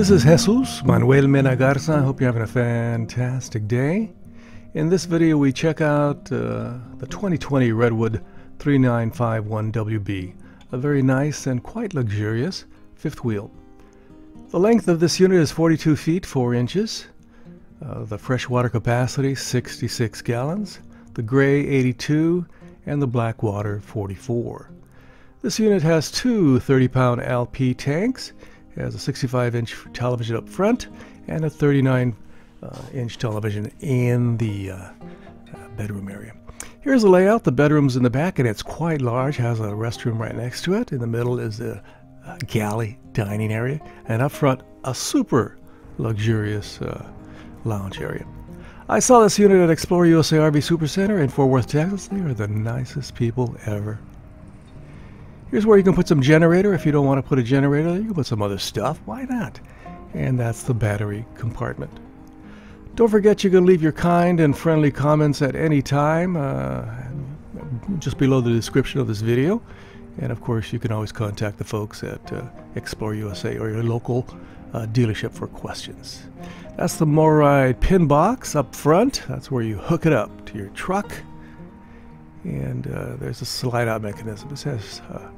This is Jesus Manuel Mena Garza. I hope you're having a fantastic day. In this video, we check out uh, the 2020 Redwood 3951WB, a very nice and quite luxurious fifth wheel. The length of this unit is 42 feet 4 inches. Uh, the freshwater capacity 66 gallons, the gray 82, and the black water 44. This unit has two 30 pound LP tanks, has a 65 inch television up front, and a 39 uh, inch television in the uh, bedroom area. Here's the layout. The bedroom's in the back, and it's quite large. Has a restroom right next to it. In the middle is the uh, galley dining area, and up front, a super luxurious uh, lounge area. I saw this unit at Explore USA RV Supercenter in Fort Worth, Texas. They are the nicest people ever. Here's where you can put some generator. If you don't want to put a generator, you can put some other stuff. Why not? And that's the battery compartment. Don't forget you can leave your kind and friendly comments at any time uh, just below the description of this video. And of course, you can always contact the folks at uh, Explore USA or your local uh, dealership for questions. That's the MORryde pin box up front. That's where you hook it up to your truck. And uh, there's a slide out mechanism. It has uh,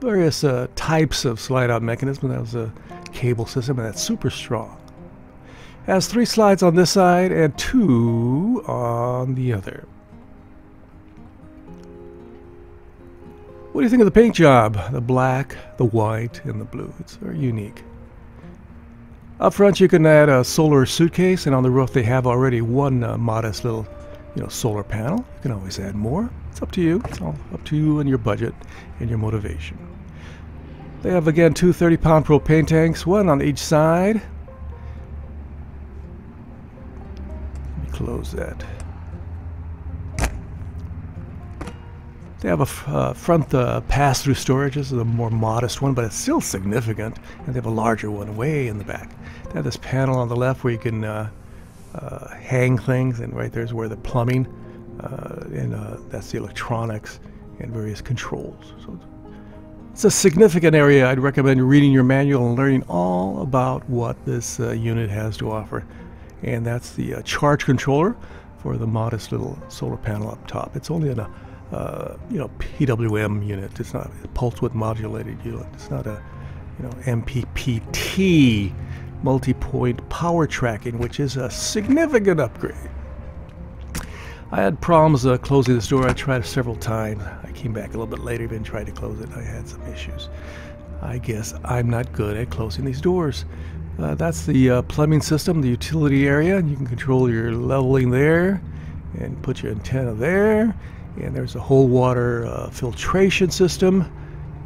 various uh, types of slide out mechanism. That was a cable system, and that's super strong. It Has three slides on this side and two on the other. What do you think of the paint job? The black, the white, and the blue. It's very unique. Up front you can add a solar suitcase and on the roof they have already one uh, modest little you know, solar panel. You can always add more. It's up to you. It's all up to you and your budget and your motivation. They have again two 30 pound propane tanks, one on each side. Let me close that. They have a uh, front uh, pass-through storage. This is a more modest one, but it's still significant. And they have a larger one way in the back. They have this panel on the left where you can uh, uh hang things, and right there's where the plumbing, uh, and uh, that's the electronics and various controls. So it's a significant area. I'd recommend reading your manual and learning all about what this unit has to offer. And that's the charge controller for the modest little solar panel up top. It's only a uh, you know, PWM unit. It's not a pulse width modulated unit. It's not a, you know, MPPT multi-point power tracking, which is a significant upgrade. I had problems uh, closing this door. I tried several times. I came back a little bit later and tried to close it. I had some issues. I guess I'm not good at closing these doors. Uh, that's the uh, plumbing system, the utility area. You can control your leveling there and put your antenna there and there's a whole water uh, filtration system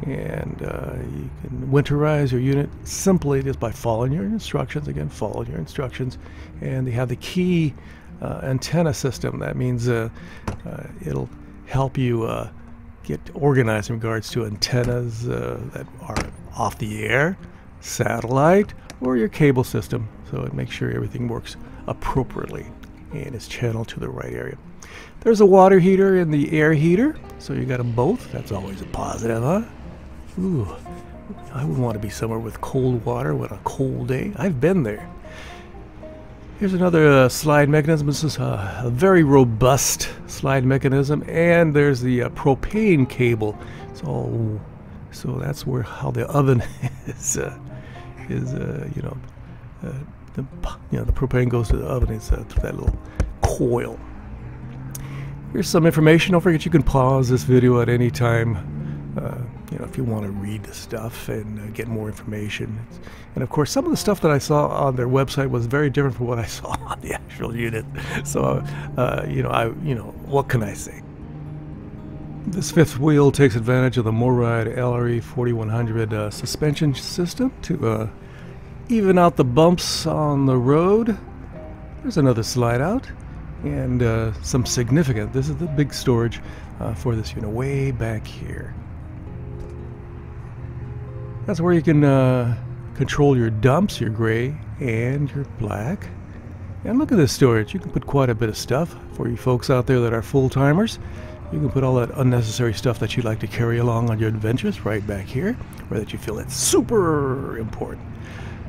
and uh, you can winterize your unit simply just by following your instructions again follow your instructions and they have the key uh, antenna system that means uh, it'll help you get organized in regards to antennas uh, that are off the air satellite or your cable system so it makes sure everything works appropriately and is channeled to the right area there's a water heater and the air heater, so you got them both. That's always a positive, huh? Ooh, I would want to be somewhere with cold water on a cold day. I've been there. Here's another uh, slide mechanism. This is a, very robust slide mechanism, and there's the uh, propane cable. So, so that's where how the oven is uh, is uh, you know uh, the you know the propane goes to the oven. It's through that little coil. Here's some information. Don't forget you can pause this video at any time. You know, if you want to read the stuff and uh, get more information. And of course, some of the stuff that I saw on their website was very different from what I saw on the actual unit. So, uh, you know, I, you know, what can I say? This fifth wheel takes advantage of the MORryde LRE 4100 uh, suspension system to uh, even out the bumps on the road. There's another slide out and uh, some significant, this is the big storage uh, for this unit way back here. That's where you can uh, control your dumps, your gray and your black. And look at this storage. You can put quite a bit of stuff for you folks out there that are full-timers. You can put all that unnecessary stuff that you'd like to carry along on your adventures right back here, or that you feel it's super important.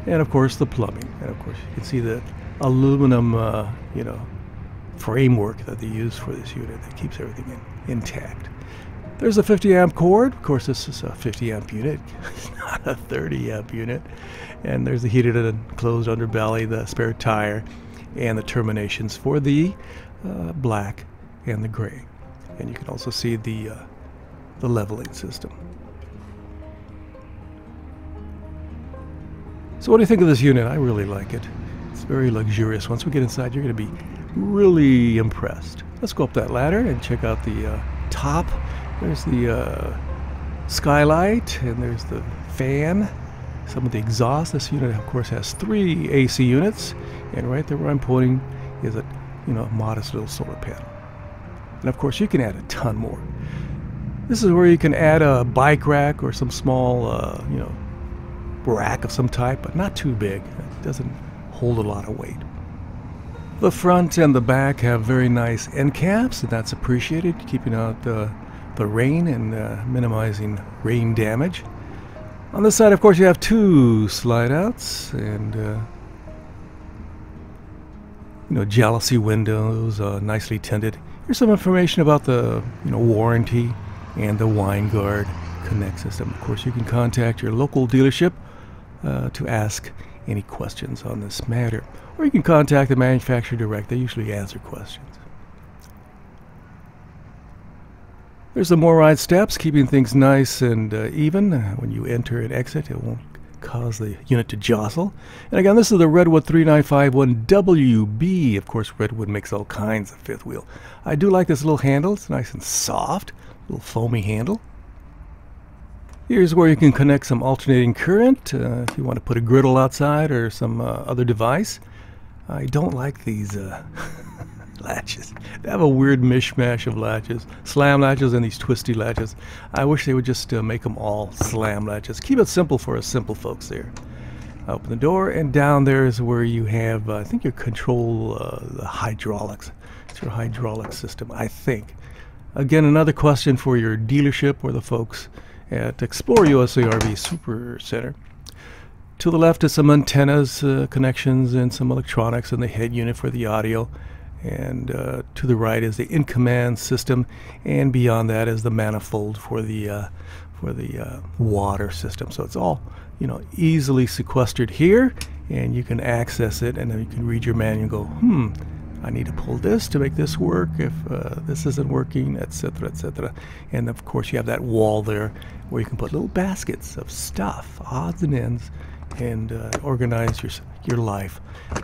and of course the plumbing. And of course you can see the aluminum, uh, you know, framework that they use for this unit that keeps everything in, intact. There's a 50 amp cord. Of course, this is a 50 amp unit. it's not a 30 amp unit. And there's the heated and closed underbelly, the spare tire, and the terminations for the uh, black and the gray. And you can also see the uh, the leveling system. So what do you think of this unit? I really like it. It's very luxurious. Once we get inside, you're going to be really impressed. Let's go up that ladder and check out the uh, top. There's the uh, skylight and there's the fan. Some of the exhaust. This unit, of course, has three AC units, and right there where I'm pointing is a you know modest little solar panel. And of course, you can add a ton more. This is where you can add a bike rack or some small, uh, you know, rack of some type, but not too big. It doesn't hold a lot of weight. The front and the back have very nice end caps, and that's appreciated, keeping out uh, the rain and uh, minimizing rain damage. On this side, of course, you have two slide outs and uh, you know jalousie windows, uh, nicely tinted. Here's some information about the you know warranty and the Winegard Connect system. Of course, you can contact your local dealership uh, to ask any questions on this matter. Or you can contact the manufacturer direct. They usually answer questions. There's the MORryde steps, keeping things nice and uh, even. When you enter and exit, it won't cause the unit to jostle. And again, this is the Redwood 3951WB. Of course, Redwood makes all kinds of fifth wheel. I do like this little handle. It's nice and soft, little foamy handle. Here's where you can connect some alternating current uh, if you want to put a griddle outside or some uh, other device. I don't like these uh, latches. They have a weird mishmash of latches. Slam latches and these twisty latches. I wish they would just uh, make them all slam latches. Keep it simple for us simple folks there. Open the door and down there is where you have, uh, I think you control uh, the hydraulics. It's your hydraulic system, I think. Again, another question for your dealership or the folks at Explore USA RV Super Center. To the left is some antennas, uh, connections, and some electronics and the head unit for the audio. And uh, to the right is the in-command system, and beyond that is the manifold for the uh, for the uh, water system. So it's all you know easily sequestered here, and you can access it, and then you can read your manual and go, hmm, I need to pull this to make this work if uh, this isn't working, etc., etc. And of course, you have that wall there where you can put little baskets of stuff, odds and ends, and uh, organize your your life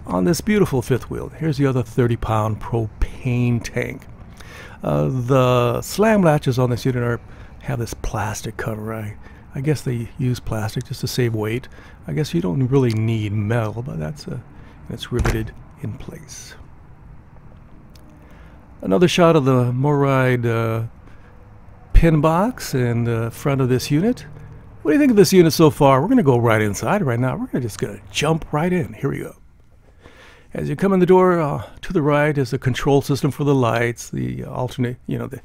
on this beautiful fifth wheel. Here's the other 30-pound propane tank. Uh, the slam latches on this unit are have this plastic cover. I, I guess they use plastic just to save weight. I guess you don't really need metal, but that's a, it's riveted in place. Another shot of the MORryde uh, pin box in the front of this unit. What do you think of this unit so far? We're going to go right inside right now. We're gonna just going to jump right in. Here we go. As you come in the door, uh, to the right is the control system for the lights, the alternate, you know, the,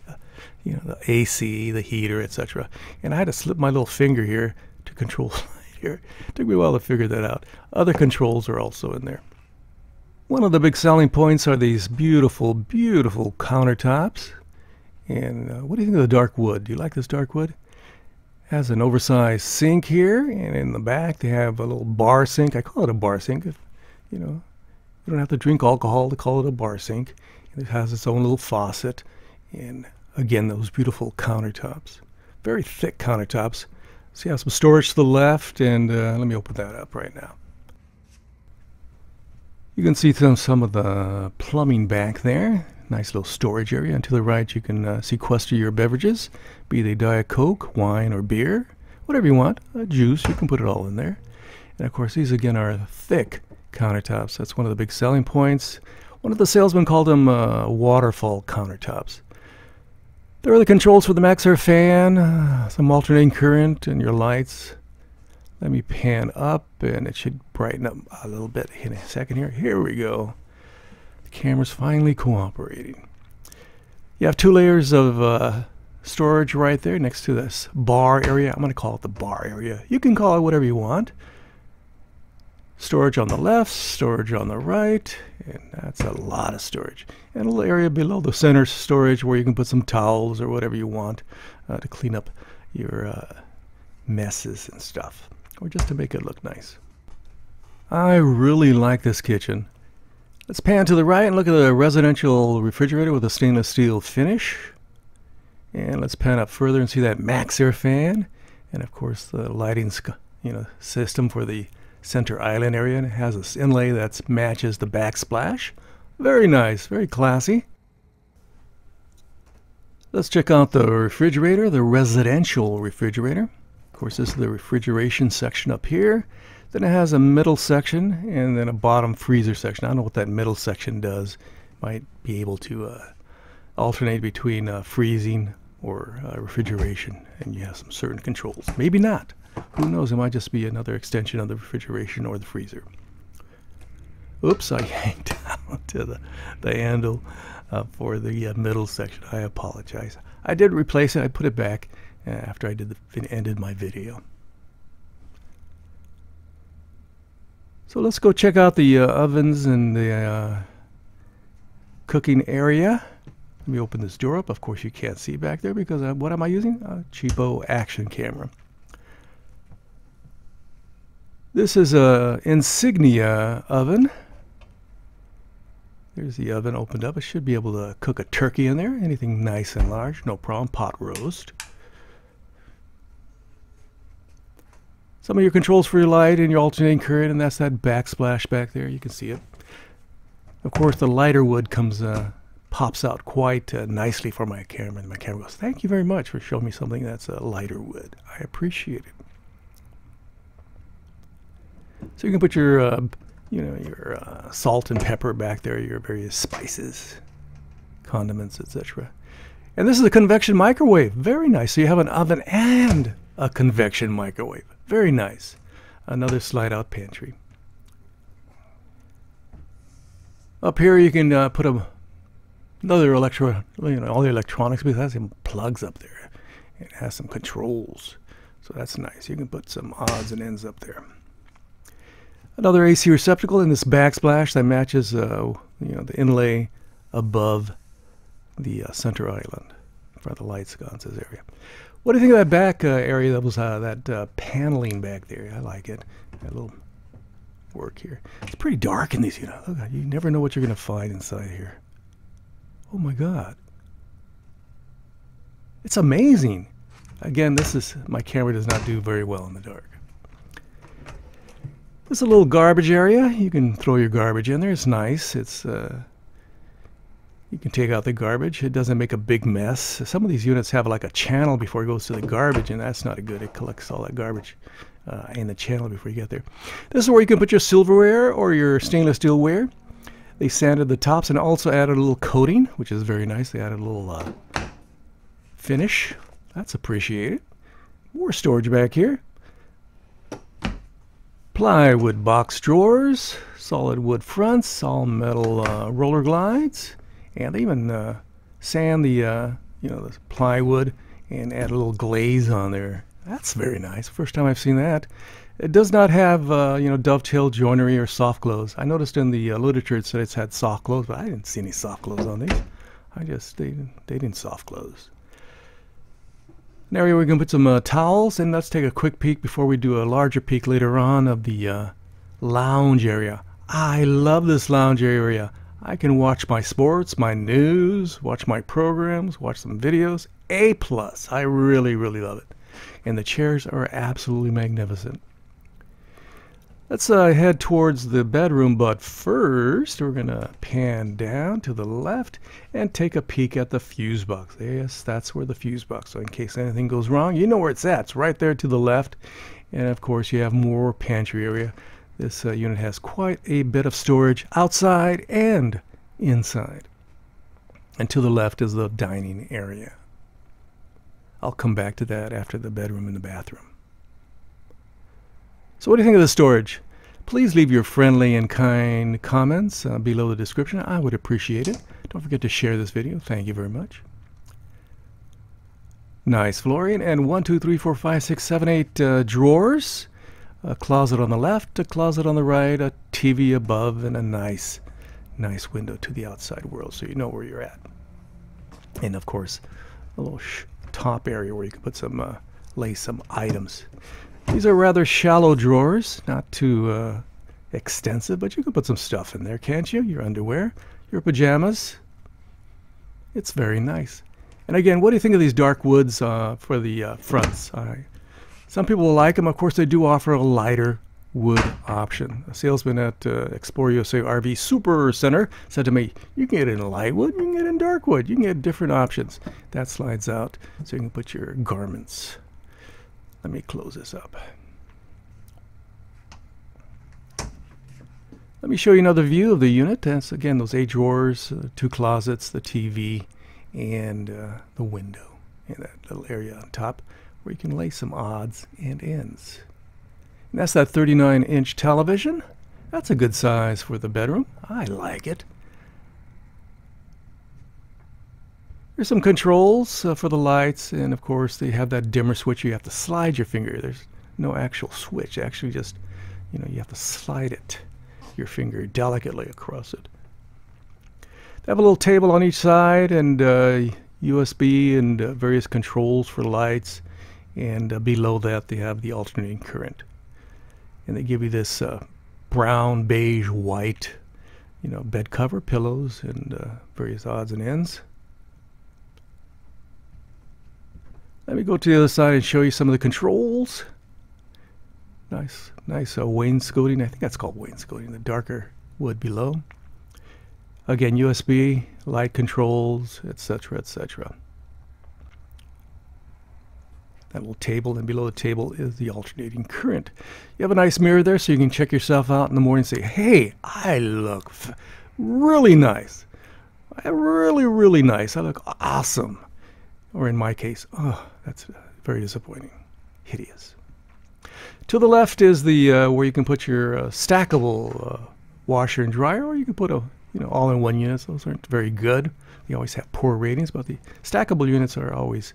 you know, the AC, the heater, etc. And I had to slip my little finger here to control light here. It took me a while to figure that out. Other controls are also in there. One of the big selling points are these beautiful, beautiful countertops. And uh, what do you think of the dark wood? Do you like this dark wood? Has an oversized sink here, and in the back they have a little bar sink. I call it a bar sink. If, you know, you don't have to drink alcohol to call it a bar sink. And it has its own little faucet, and again those beautiful countertops, very thick countertops. So you have some storage to the left, and uh, let me open that up right now. You can see some, some of the plumbing back there. Nice little storage area. And to the right, you can uh, sequester your beverages, be they Diet Coke, wine, or beer, whatever you want. A juice, you can put it all in there. And of course, these again are thick countertops. That's one of the big selling points. One of the salesmen called them uh, waterfall countertops. There are the controls for the Maxxair fan, uh, some alternating current, and your lights. Let me pan up and it should brighten up a little bit in a second here. Here we go. The camera's finally cooperating. You have two layers of uh, storage right there next to this bar area. I'm going to call it the bar area. You can call it whatever you want. Storage on the left, storage on the right, and that's a lot of storage. And a little area below the center storage where you can put some towels or whatever you want uh, to clean up your uh, messes and stuff, or just to make it look nice. I really like this kitchen. Let's pan to the right and look at the residential refrigerator with a stainless steel finish. And let's pan up further and see that MaxxAir fan. And of course the lighting you know, system for the center island area. And it has this inlay that matches the backsplash. Very nice, very classy. Let's check out the refrigerator, the residential refrigerator. Of course, this is the refrigeration section up here. Then it has a middle section and then a bottom freezer section. I don't know what that middle section does. Might be able to uh, alternate between uh, freezing or uh, refrigeration, and you have some certain controls. Maybe not. Who knows? It might just be another extension of the refrigeration or the freezer. Oops, I yanked down to the, the handle uh, for the uh, middle section. I apologize. I did replace it. I put it back uh, after I did the, ended my video. So let's go check out the uh, ovens and the uh, cooking area. Let me open this door up. Of course, you can't see back there because uh, what am I using? A cheapo action camera. This is a Insignia oven. There's the oven opened up. I should be able to cook a turkey in there. Anything nice and large, no problem. Pot roast. Some of your controls for your light and your alternating current, and that's that backsplash back there. You can see it. Of course, the lighter wood comes uh, pops out quite uh, nicely for my camera. And my camera goes, "Thank you very much for showing me something that's a lighter wood. I appreciate it." So you can put your, uh, you know, your uh, salt and pepper back there, your various spices, condiments, etc. And this is a convection microwave. Very nice. So you have an oven and a convection microwave. Very nice. Another slide out pantry. Up here you can uh, put a, another electro, you know, all the electronics because it has some plugs up there. It has some controls. So that's nice. You can put some odds and ends up there. Another AC receptacle in this backsplash that matches uh, you know, the inlay above the uh, center island for the light sconces area. What do you think of that back uh, area? That was uh, that uh, paneling back there. I like it. That little work here. It's pretty dark in these units. Look, you never know what you're going to find inside here. Oh my God! It's amazing. Again, this is my camera does not do very well in the dark. There's a little garbage area. You can throw your garbage in there. It's nice. It's uh, you can take out the garbage. It doesn't make a big mess. Some of these units have like a channel before it goes to the garbage, and that's not good. It collects all that garbage uh, in the channel before you get there. This is where you can put your silverware or your stainless steel ware. They sanded the tops and also added a little coating, which is very nice. They added a little uh, finish. That's appreciated. More storage back here. Plywood box drawers, solid wood fronts, all metal uh, roller glides, and they even uh, sand the uh, you know the plywood and add a little glaze on there. That's very nice. First time I've seen that. It does not have uh, you know dovetail joinery or soft close. I noticed in the uh, literature it said it's had soft close, but I didn't see any soft close on these. I just they they didn't soft close. Now we're going to put some uh, towels and let's take a quick peek before we do a larger peek later on of the uh, lounge area. I love this lounge area. I can watch my sports, my news, watch my programs, watch some videos. A plus. I really, really love it. And the chairs are absolutely magnificent. Let's uh, head towards the bedroom, but first we're going to pan down to the left and take a peek at the fuse box. Yes, that's where the fuse box. So in case anything goes wrong, you know where it's at. It's right there to the left. And of course, you have more pantry area. This uh, unit has quite a bit of storage outside and inside. And to the left is the dining area. I'll come back to that after the bedroom and the bathroom. So what do you think of the storage? Please leave your friendly and kind comments uh, below the description. I would appreciate it. Don't forget to share this video. Thank you very much. Nice flooring and one, two, three, four, five, six, seven, eight uh, drawers. A closet on the left, a closet on the right, a TV above, and a nice, nice window to the outside world so you know where you're at. And of course, a little top area where you can put some, uh, lay some items. These are rather shallow drawers, not too uh, extensive, but you can put some stuff in there, can't you? Your underwear, your pajamas. It's very nice. And again, what do you think of these dark woods uh, for the uh, fronts? Some people will like them. Of course, they do offer a lighter wood option. A salesman at uh, Explore USA RV Super Center said to me, you can get in light wood, you can get in dark wood, you can get different options. That slides out so you can put your garments. Let me close this up. Let me show you another view of the unit. That's again those eight drawers, uh, two closets, the TV, and uh, the window in that little area on top where you can lay some odds and ends. And that's that 39 inch television. That's a good size for the bedroom. I like it. There's some controls uh, for the lights, and of course they have that dimmer switch. You have to slide your finger. There's no actual switch. Actually, just you know, you have to slide it, your finger delicately across it. They have a little table on each side, and uh, USB and uh, various controls for lights. And uh, below that, they have the alternating current. And they give you this uh, brown, beige, white, you know, bed cover, pillows, and uh, various odds and ends. Let me go to the other side and show you some of the controls. Nice, nice uh, wainscoting. I think that's called wainscoting, the darker wood below. Again, USB, light controls, etc., etc. That little table, and below the table is the alternating current. You have a nice mirror there so you can check yourself out in the morning and say, hey, I look really nice. I really, really nice. I look awesome. Or in my case, oh, that's very disappointing. Hideous. To the left is the uh, where you can put your uh, stackable uh, washer and dryer, or you can put a you know all-in-one units. Those aren't very good. They always have poor ratings, but the stackable units are always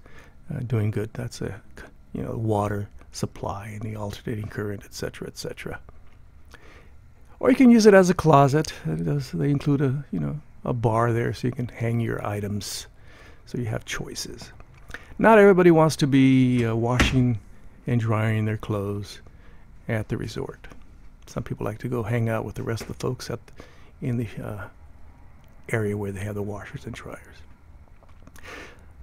uh, doing good. That's a you know water supply and the alternating current, etc., etc. Or you can use it as a closet. Does, they include a you know a bar there, so you can hang your items. So you have choices. Not everybody wants to be uh, washing and drying their clothes at the resort. Some people like to go hang out with the rest of the folks at in the uh, area where they have the washers and dryers.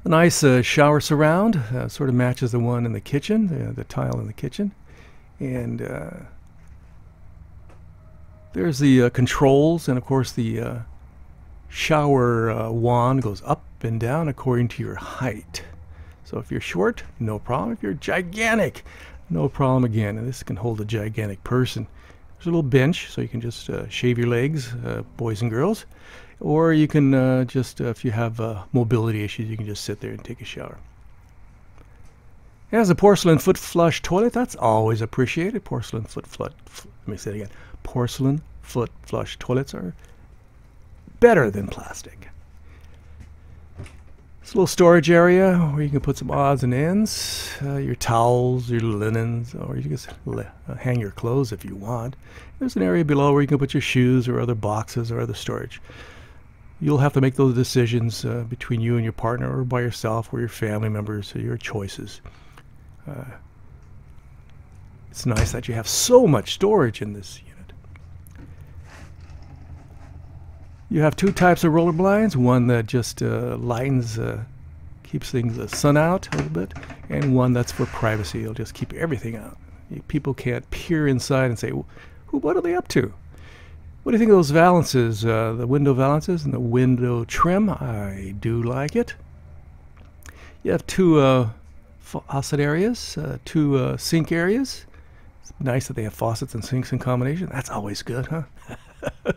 A nice uh, shower surround, uh, sort of matches the one in the kitchen, the, the tile in the kitchen. And uh, there's the uh, controls, and of course the shower wand goes up and down according to your height. So if you're short, no problem. If you're gigantic, no problem again. And this can hold a gigantic person. There's a little bench, so you can just uh, shave your legs, uh, boys and girls. Or you can uh, just, uh, if you have uh, mobility issues, you can just sit there and take a shower. It has a porcelain foot flush toilet. That's always appreciated. Porcelain foot flush. Let me say it again. Porcelain foot flush toilets are better than plastic. It's a little storage area where you can put some odds and ends, uh, your towels, your linens, or you can just uh, hang your clothes if you want. There's an area below where you can put your shoes or other boxes or other storage. You'll have to make those decisions uh, between you and your partner or by yourself or your family members or your choices. Uh, it's nice that you have so much storage in this unit. You have two types of roller blinds, one that just uh, lightens, uh, keeps things the sun out a little bit, and one that's for privacy. It'll just keep everything out. People can't peer inside and say, "Who? what are they up to? What do you think of those valances, uh, the window valances and the window trim? I do like it. You have two uh, faucet areas, uh, two uh, sink areas. It's nice that they have faucets and sinks in combination. That's always good, huh?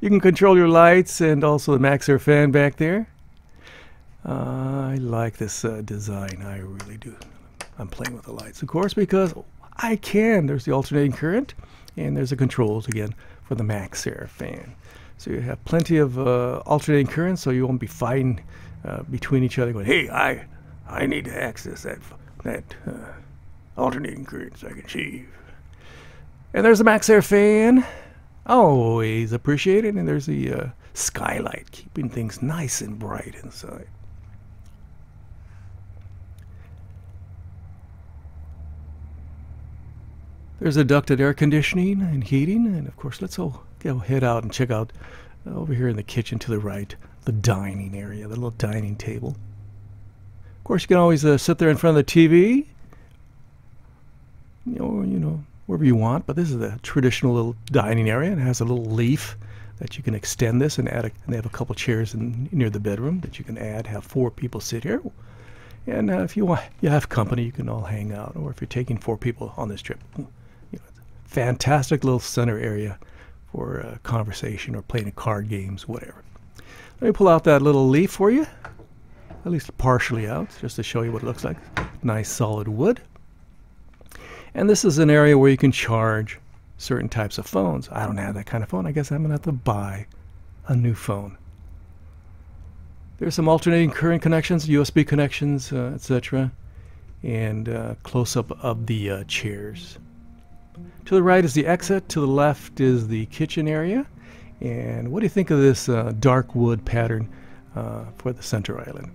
You can control your lights and also the MaxxAir fan back there. Uh, I like this uh, design. I really do. I'm playing with the lights, of course, because I can. There's the alternating current, and there's the controls again for the MaxxAir fan. So you have plenty of uh, alternating current, so you won't be fighting uh, between each other, going, "Hey, I, I need to access that that uh, alternating current so I can shave." And there's the MaxxAir fan. Always appreciated. And there's the uh, skylight, keeping things nice and bright inside. There's a ducted air conditioning and heating. And of course, let's all go head out and check out uh, over here in the kitchen to the right, the dining area, the little dining table. Of course, you can always uh, sit there in front of the TV, know, you know, wherever you want. But this is the traditional little dining area. It has a little leaf that you can extend this and add. A, and they have a couple chairs in, near the bedroom that you can add. Have four people sit here. And uh, if you want, you have company, you can all hang out. Or if you're taking four people on this trip, fantastic little center area for conversation or playing card games, whatever. Let me pull out that little leaf for you, at least partially out, just to show you what it looks like. Nice solid wood. And this is an area where you can charge certain types of phones. I don't have that kind of phone. I guess I'm going to have to buy a new phone. There's some alternating current connections, USB connections, uh, etc. And uh, close-up of the uh, chairs. To the right is the exit. To the left is the kitchen area. And what do you think of this uh, dark wood pattern uh, for the center island?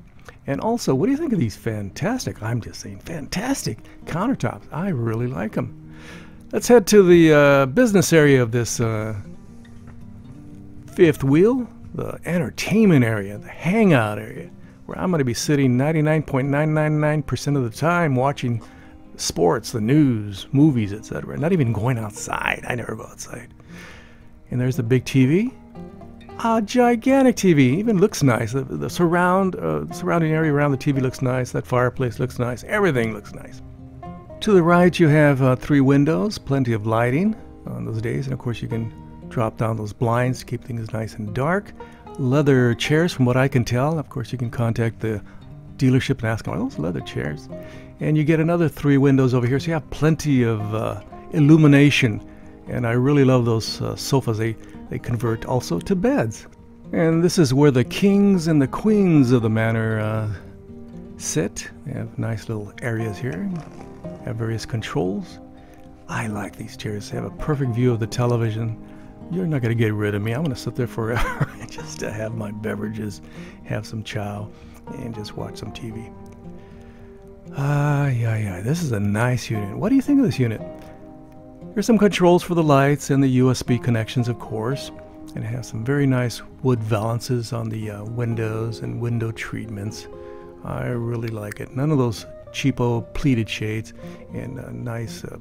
And also, what do you think of these fantastic, I'm just saying fantastic countertops? I really like them. Let's head to the uh, business area of this uh, fifth wheel, the entertainment area, the hangout area, where I'm going to be sitting 99.999% of the time watching sports, the news, movies, etc. Not even going outside. I never go outside. And there's the big TV. A gigantic TV. Even looks nice. The, the surround uh, surrounding area around the TV looks nice. That fireplace looks nice. Everything looks nice. To the right, you have uh, three windows, plenty of lighting on those days, and of course, you can drop down those blinds to keep things nice and dark. Leather chairs, from what I can tell. Of course, you can contact the dealership and ask them, are those leather chairs? And you get another three windows over here, so you have plenty of uh, illumination. And I really love those uh, sofas. They, they convert also to beds. And this is where the kings and the queens of the manor uh, sit. They have nice little areas here, have various controls. I like these chairs. They have a perfect view of the television. You're not going to get rid of me. I'm going to sit there forever just to have my beverages, have some chow, and just watch some TV. Ah, yeah, yeah. This is a nice unit. What do you think of this unit? There's some controls for the lights and the USB connections, of course. And it has some very nice wood valances on the uh, windows and window treatments. I really like it. None of those cheapo pleated shades and a nice uh,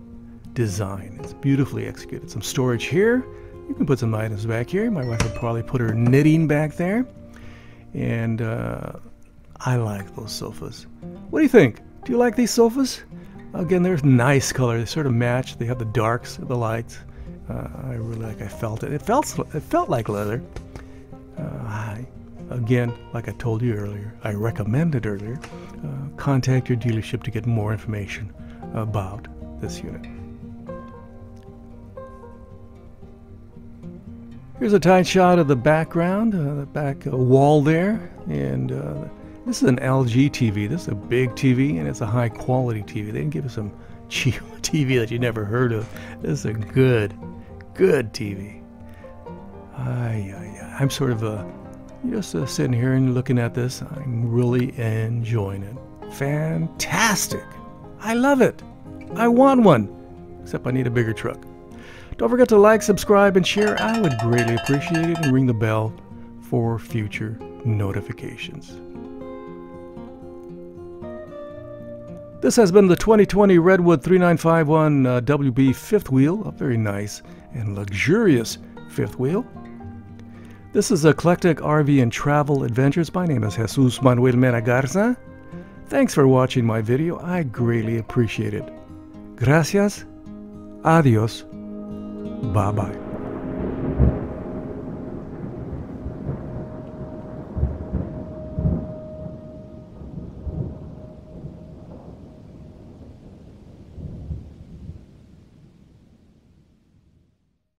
design. It's beautifully executed. Some storage here. You can put some items back here. My wife would probably put her knitting back there. And uh, I like those sofas. What do you think? Do you like these sofas? Again, they're nice color. They sort of match. They have the darks, the lights. Uh, I really like. I felt it. It felt. It felt like leather. Uh, I, again, like I told you earlier, I recommended earlier. Uh, contact your dealership to get more information about this unit. Here's a tight shot of the background, uh, the back wall there, and uh, this is an LG TV. This is a big TV, and it's a high quality TV. They didn't give us some cheap TV that you never heard of. This is a good, good TV. Ay, ay, ay. I'm sort of uh, just uh, sitting here and looking at this. I'm really enjoying it. Fantastic. I love it. I want one. Except I need a bigger truck. Don't forget to like, subscribe, and share. I would greatly appreciate it. And ring the bell for future notifications. This has been the 2020 Redwood 3951 uh, WB fifth wheel, a very nice and luxurious fifth wheel. This is Eclectic RV and Travel Adventures. My name is Jesus Manuel Mena Garza. Thanks for watching my video. I greatly appreciate it. Gracias. Adios. Bye bye.